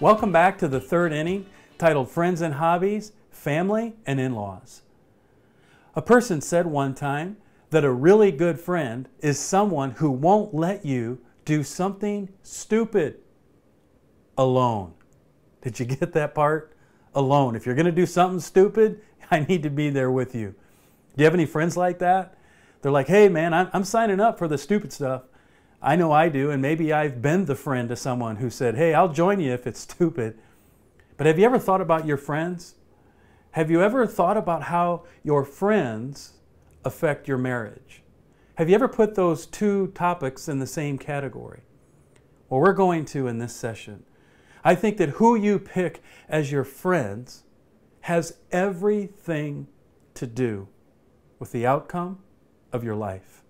Welcome back to the third inning titled Friends and Hobbies, Family and In Laws. A person said one time that a really good friend is someone who won't let you do something stupid alone. Did you get that part? Alone. If you're going to do something stupid, I need to be there with you. Do you have any friends like that? They're like, hey man, I'm, I'm signing up for the stupid stuff. I know I do, and maybe I've been the friend to someone who said, hey, I'll join you if it's stupid. But have you ever thought about your friends? Have you ever thought about how your friends affect your marriage? Have you ever put those two topics in the same category? Well, we're going to in this session. I think that who you pick as your friends has everything to do with the outcome of your life.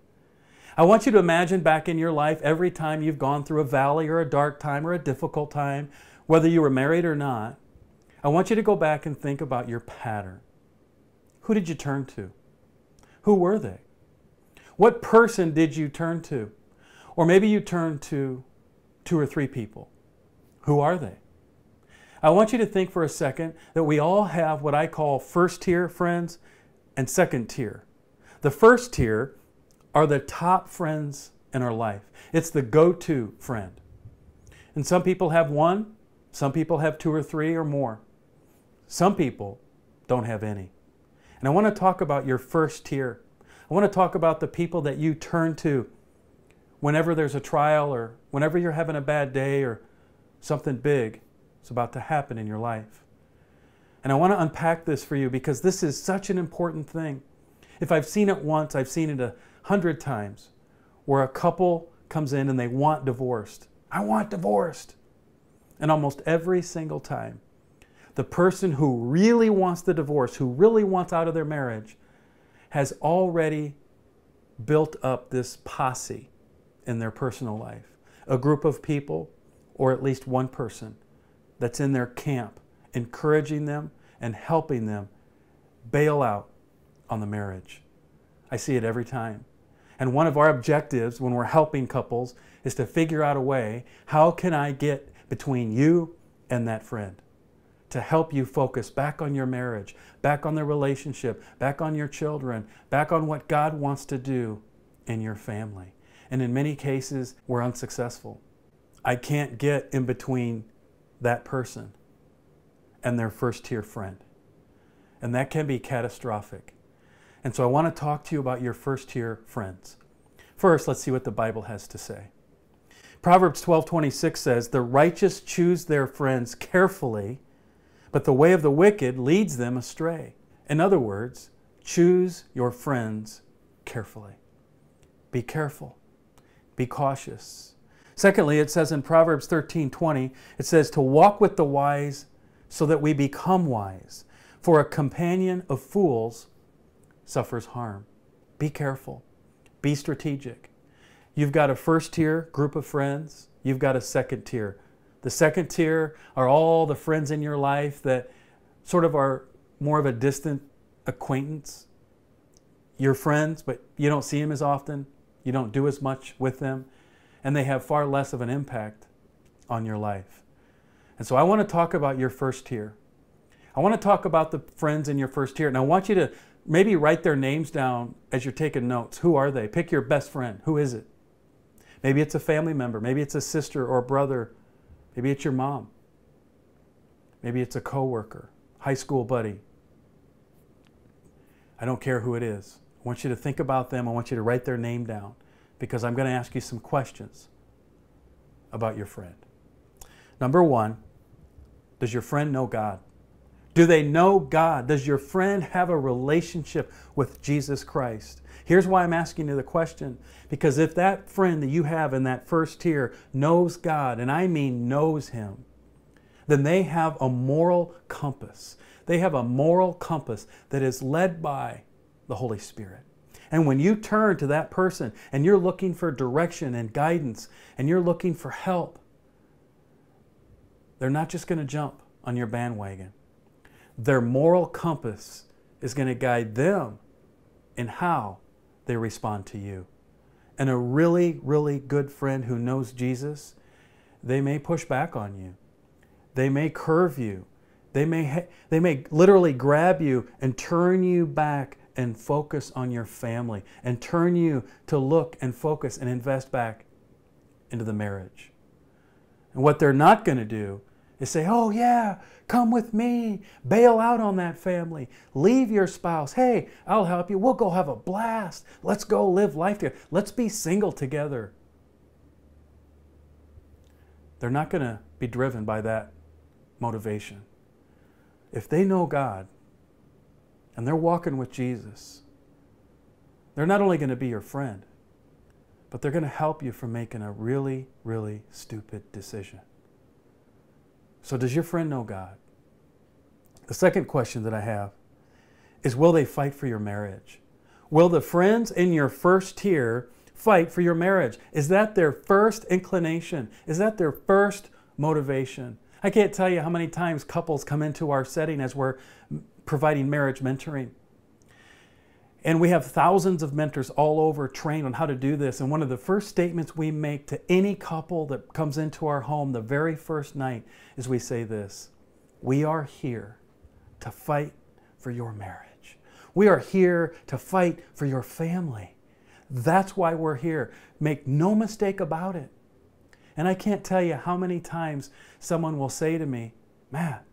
I want you to imagine back in your life every time you've gone through a valley or a dark time or a difficult time, whether you were married or not, I want you to go back and think about your pattern. Who did you turn to? Who were they? What person did you turn to? Or maybe you turned to two or three people. Who are they? I want you to think for a second that we all have what I call first tier friends and second tier. The first tier are the top friends in our life. It's the go to friend. And some people have one, some people have two or three or more. Some people don't have any. And I want to talk about your first tier. I want to talk about the people that you turn to whenever there's a trial or whenever you're having a bad day or something big is about to happen in your life. And I want to unpack this for you because this is such an important thing. If I've seen it once, I've seen it a hundred times where a couple comes in and they want divorced. I want divorced. And almost every single time, the person who really wants the divorce, who really wants out of their marriage, has already built up this posse in their personal life. A group of people, or at least one person, that's in their camp, encouraging them and helping them bail out on the marriage. I see it every time. And one of our objectives when we're helping couples is to figure out a way how can I get between you and that friend to help you focus back on your marriage, back on the relationship, back on your children, back on what God wants to do in your family. And in many cases, we're unsuccessful. I can't get in between that person and their first tier friend. And that can be catastrophic. And so I want to talk to you about your first tier friends. First, let's see what the Bible has to say. Proverbs 12:26 says, "The righteous choose their friends carefully, but the way of the wicked leads them astray." In other words, choose your friends carefully. Be careful. Be cautious. Secondly, it says in Proverbs 13:20, it says to walk with the wise so that we become wise. For a companion of fools suffers harm. Be careful. Be strategic. You've got a first tier group of friends, you've got a second tier. The second tier are all the friends in your life that sort of are more of a distant acquaintance. You're friends, but you don't see them as often. You don't do as much with them. And they have far less of an impact on your life. And so I want to talk about your first tier. I want to talk about the friends in your first tier. And I want you to maybe write their names down as you're taking notes. Who are they? Pick your best friend. Who is it? Maybe it's a family member. Maybe it's a sister or a brother. Maybe it's your mom. Maybe it's a coworker, high school buddy. I don't care who it is. I want you to think about them. I want you to write their name down because I'm going to ask you some questions about your friend. Number one, does your friend know God? Do they know God? Does your friend have a relationship with Jesus Christ? Here's why I'm asking you the question. Because if that friend that you have in that first tier knows God, and I mean knows Him, then they have a moral compass. They have a moral compass that is led by the Holy Spirit. And when you turn to that person and you're looking for direction and guidance and you're looking for help, they're not just going to jump on your bandwagon their moral compass is going to guide them in how they respond to you. And a really, really good friend who knows Jesus, they may push back on you. They may curve you. They may, they may literally grab you and turn you back and focus on your family and turn you to look and focus and invest back into the marriage. And what they're not going to do is say, oh, yeah, come with me, bail out on that family, leave your spouse. Hey, I'll help you. We'll go have a blast. Let's go live life together. Let's be single together. They're not going to be driven by that motivation. If they know God and they're walking with Jesus, they're not only going to be your friend, but they're going to help you from making a really, really stupid decision. So, does your friend know God? The second question that I have is Will they fight for your marriage? Will the friends in your first tier fight for your marriage? Is that their first inclination? Is that their first motivation? I can't tell you how many times couples come into our setting as we're providing marriage mentoring. And we have thousands of mentors all over trained on how to do this. And one of the first statements we make to any couple that comes into our home the very first night is we say this We are here to fight for your marriage. We are here to fight for your family. That's why we're here. Make no mistake about it. And I can't tell you how many times someone will say to me, Matt,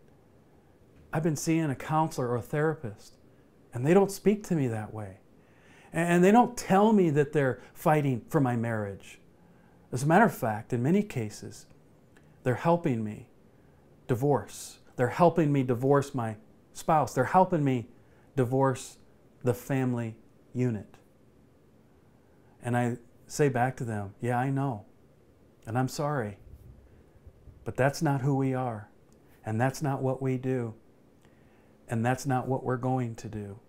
I've been seeing a counselor or a therapist and they don't speak to me that way. And they don't tell me that they're fighting for my marriage. As a matter of fact, in many cases, they're helping me divorce. They're helping me divorce my spouse. They're helping me divorce the family unit. And I say back to them, Yeah, I know. And I'm sorry. But that's not who we are. And that's not what we do. And that's not what we're going to do.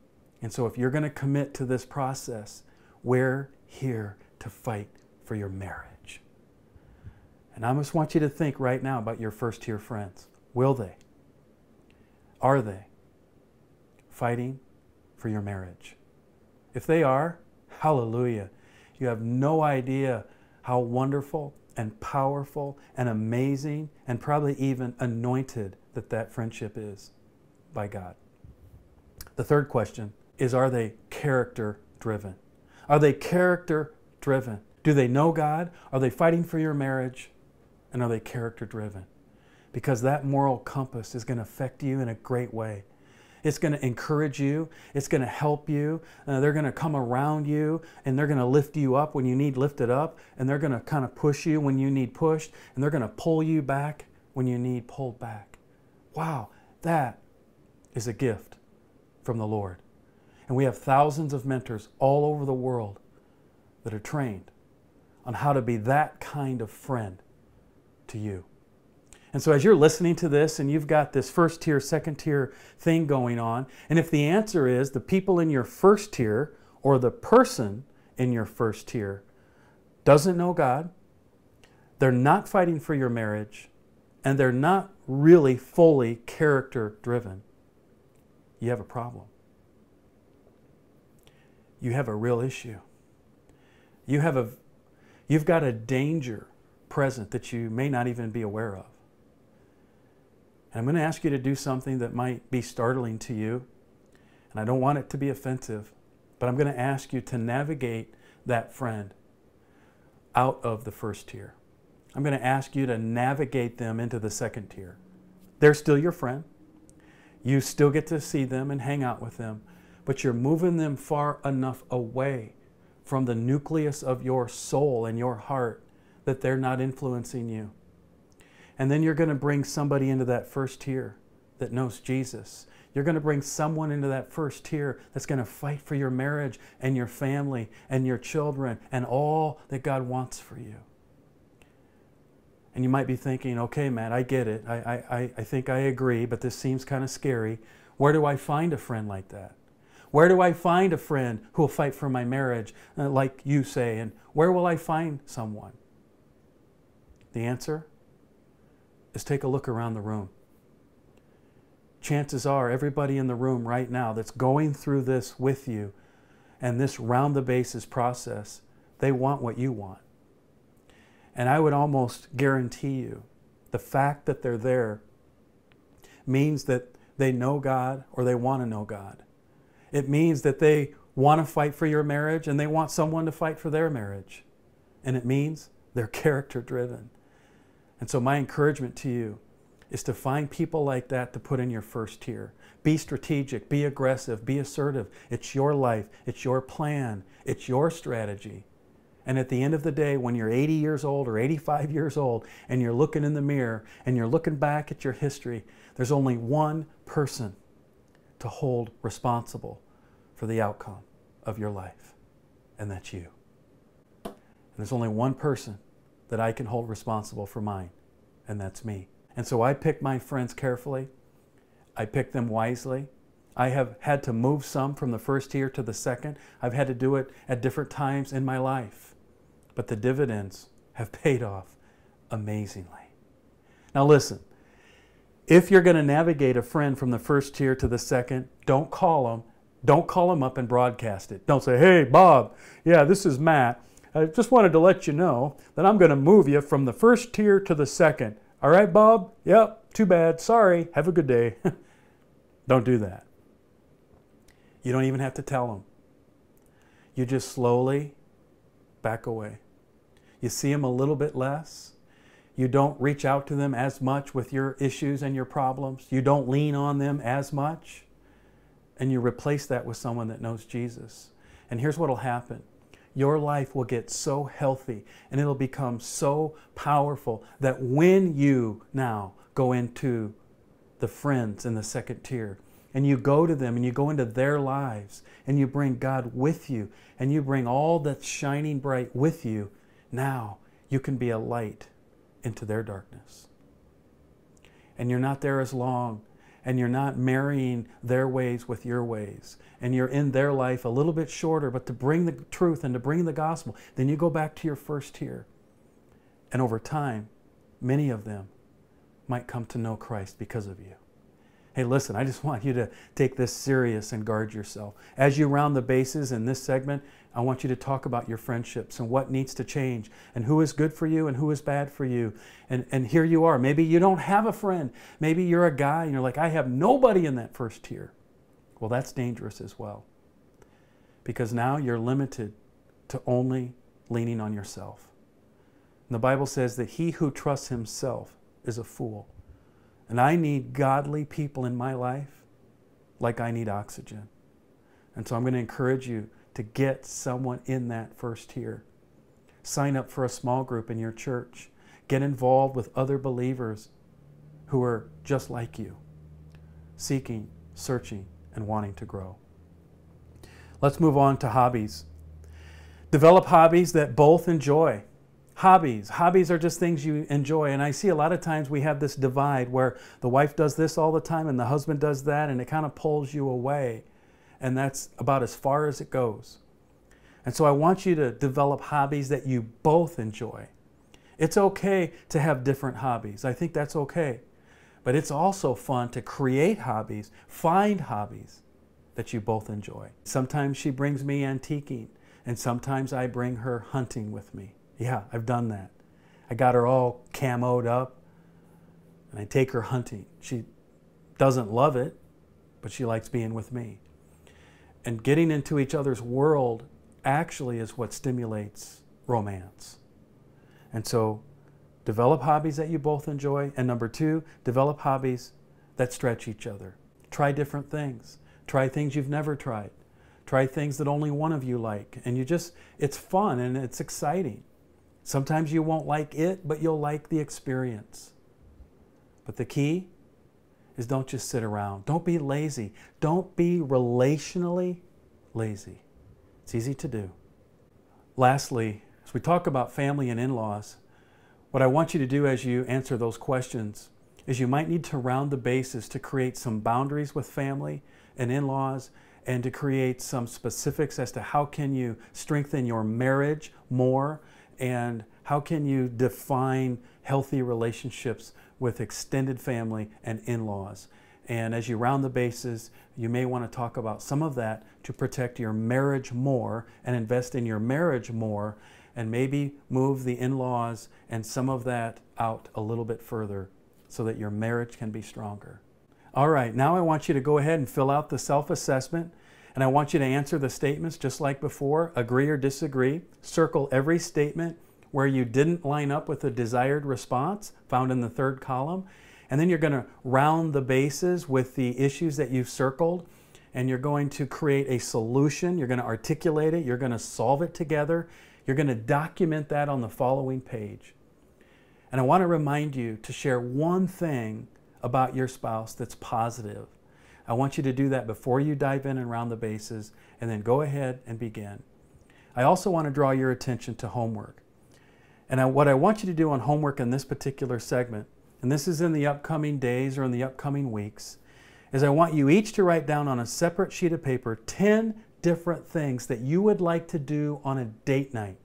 And so, if you're going to commit to this process, we're here to fight for your marriage. And I just want you to think right now about your first tier friends. Will they? Are they fighting for your marriage? If they are, hallelujah. You have no idea how wonderful and powerful and amazing and probably even anointed that that friendship is by God. The third question is are they character driven? Are they character driven? Do they know God? Are they fighting for your marriage? And are they character driven? Because that moral compass is going to affect you in a great way. It's going to encourage you. It's going to help you. Uh, they're going to come around you and they're going to lift you up when you need lifted up. And they're going to kind of push you when you need pushed. And they're going to pull you back when you need pulled back. Wow, that is a gift from the Lord. And we have thousands of mentors all over the world that are trained on how to be that kind of friend to you. And so, as you're listening to this and you've got this first tier, second tier thing going on, and if the answer is the people in your first tier or the person in your first tier doesn't know God, they're not fighting for your marriage, and they're not really fully character driven, you have a problem you have a real issue. You have a, you've got a danger present that you may not even be aware of. And I'm going to ask you to do something that might be startling to you, and I don't want it to be offensive, but I'm going to ask you to navigate that friend out of the first tier. I'm going to ask you to navigate them into the second tier. They're still your friend. You still get to see them and hang out with them, but you're moving them far enough away from the nucleus of your soul and your heart that they're not influencing you. And then you're going to bring somebody into that first tier that knows Jesus. You're going to bring someone into that first tier that's going to fight for your marriage and your family and your children and all that God wants for you. And you might be thinking, okay, Matt, I get it. I, I, I think I agree, but this seems kind of scary. Where do I find a friend like that? Where do I find a friend who will fight for my marriage, uh, like you say? And where will I find someone? The answer is take a look around the room. Chances are, everybody in the room right now that's going through this with you and this round the bases process, they want what you want. And I would almost guarantee you the fact that they're there means that they know God or they want to know God. It means that they want to fight for your marriage and they want someone to fight for their marriage. And it means they're character driven. And so, my encouragement to you is to find people like that to put in your first tier. Be strategic, be aggressive, be assertive. It's your life, it's your plan, it's your strategy. And at the end of the day, when you're 80 years old or 85 years old and you're looking in the mirror and you're looking back at your history, there's only one person to hold responsible for the outcome of your life, and that's you. And there's only one person that I can hold responsible for mine, and that's me. And so I pick my friends carefully. I pick them wisely. I have had to move some from the first tier to the second. I've had to do it at different times in my life. But the dividends have paid off amazingly. Now, listen if you're going to navigate a friend from the first tier to the second, don't call them. Don't call them up and broadcast it. Don't say, hey, Bob, yeah, this is Matt. I just wanted to let you know that I'm going to move you from the first tier to the second. All right, Bob? Yep, too bad. Sorry. Have a good day. don't do that. You don't even have to tell them. You just slowly back away. You see them a little bit less. You don't reach out to them as much with your issues and your problems. You don't lean on them as much. And you replace that with someone that knows Jesus. And here's what will happen your life will get so healthy and it'll become so powerful that when you now go into the friends in the second tier and you go to them and you go into their lives and you bring God with you and you bring all that's shining bright with you, now you can be a light into their darkness. And you're not there as long and you're not marrying their ways with your ways, and you're in their life a little bit shorter, but to bring the truth and to bring the gospel, then you go back to your first tier. And over time, many of them might come to know Christ because of you. Hey, listen, I just want you to take this serious and guard yourself. As you round the bases in this segment, I want you to talk about your friendships and what needs to change and who is good for you and who is bad for you. And, and here you are. Maybe you don't have a friend. Maybe you're a guy and you're like, I have nobody in that first tier. Well, that's dangerous as well. Because now you're limited to only leaning on yourself. And the Bible says that he who trusts himself is a fool. And I need godly people in my life like I need oxygen. And so I'm going to encourage you to get someone in that first tier. Sign up for a small group in your church. Get involved with other believers who are just like you, seeking, searching, and wanting to grow. Let's move on to hobbies. Develop hobbies that both enjoy hobbies. Hobbies are just things you enjoy. And I see a lot of times we have this divide where the wife does this all the time and the husband does that, and it kind of pulls you away. And that's about as far as it goes. And so I want you to develop hobbies that you both enjoy. It's okay to have different hobbies. I think that's okay. But it's also fun to create hobbies, find hobbies that you both enjoy. Sometimes she brings me antiquing, and sometimes I bring her hunting with me. Yeah, I've done that. I got her all camoed up and I take her hunting. She doesn't love it, but she likes being with me. And getting into each other's world actually is what stimulates romance. And so develop hobbies that you both enjoy. And number two, develop hobbies that stretch each other. Try different things. Try things you've never tried. Try things that only one of you like. And you just, it's fun and it's exciting. Sometimes you won't like it, but you'll like the experience. But the key is don't just sit around. Don't be lazy. Don't be relationally lazy. It's easy to do. Lastly, as we talk about family and in laws, what I want you to do as you answer those questions is you might need to round the bases to create some boundaries with family and in laws and to create some specifics as to how can you strengthen your marriage more and how can you define healthy relationships with extended family and in-laws and as you round the bases, you may want to talk about some of that to protect your marriage more and invest in your marriage more and maybe move the in laws and some of that out a little bit further so that your marriage can be stronger. All right, now I want you to go ahead and fill out the self assessment. And I want you to answer the statements just like before agree or disagree. Circle every statement where you didn't line up with the desired response found in the third column. And then you're going to round the bases with the issues that you've circled. And you're going to create a solution. You're going to articulate it. You're going to solve it together. You're going to document that on the following page. And I want to remind you to share one thing about your spouse that's positive. I want you to do that before you dive in and round the bases, and then go ahead and begin. I also want to draw your attention to homework. And I, what I want you to do on homework in this particular segment, and this is in the upcoming days or in the upcoming weeks, is I want you each to write down on a separate sheet of paper 10 different things that you would like to do on a date night.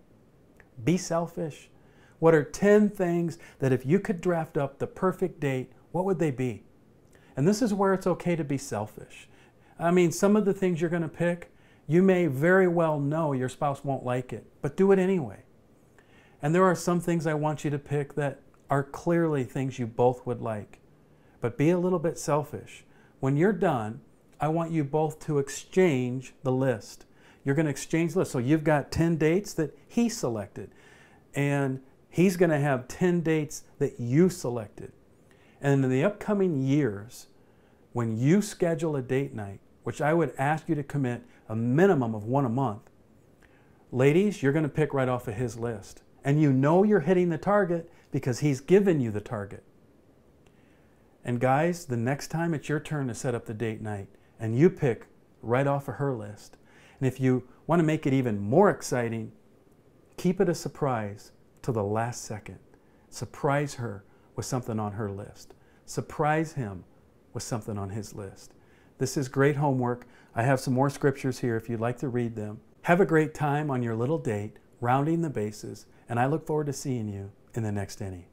Be selfish. What are 10 things that if you could draft up the perfect date, what would they be? And this is where it's okay to be selfish. I mean, some of the things you're going to pick, you may very well know your spouse won't like it, but do it anyway. And there are some things I want you to pick that are clearly things you both would like. But be a little bit selfish. When you're done, I want you both to exchange the list. You're going to exchange the list. So you've got 10 dates that he selected, and he's going to have 10 dates that you selected. And in the upcoming years, when you schedule a date night, which I would ask you to commit a minimum of one a month, ladies, you're going to pick right off of his list. And you know you're hitting the target because he's given you the target. And guys, the next time it's your turn to set up the date night and you pick right off of her list. And if you want to make it even more exciting, keep it a surprise till the last second. Surprise her with something on her list. Surprise him with something on his list. This is great homework. I have some more scriptures here if you'd like to read them. Have a great time on your little date, rounding the bases, and I look forward to seeing you in the next inning.